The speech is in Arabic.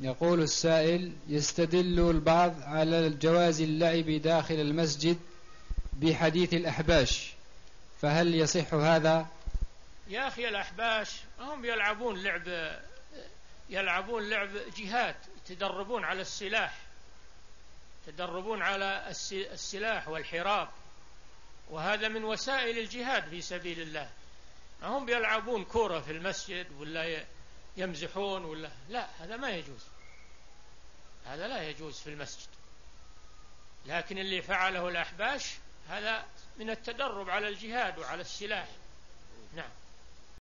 يقول السائل يستدل البعض على جواز اللعب داخل المسجد بحديث الأحباش فهل يصح هذا؟ يا أخي الأحباش هم يلعبون لعب يلعبون لعب جهاد يتدربون على السلاح يتدربون على السلاح والحراب وهذا من وسائل الجهاد في سبيل الله. هم يلعبون كورة في المسجد ولا يمزحون ولا لا هذا ما يجوز. هذا لا يجوز في المسجد. لكن اللي فعله الأحباش هذا من التدرب على الجهاد وعلى السلاح. نعم.